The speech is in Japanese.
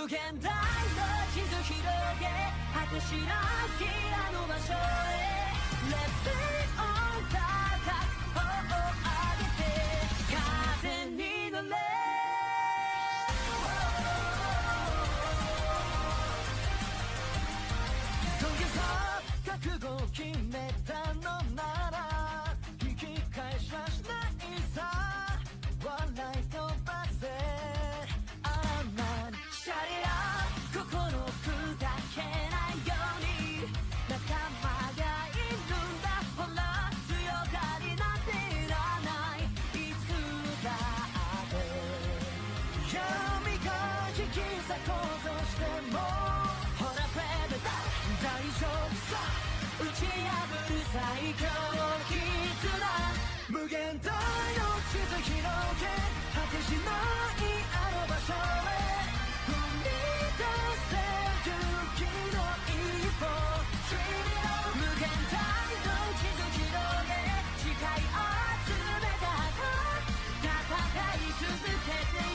無限大の地図広げ果てしなきあの場所へ Let's sing on 高く頬を上げて風に乗れ土下座覚悟を決めたのな引き裂こうとしてもほらベベだ大丈夫さ。打ち破る最強絆。無限大。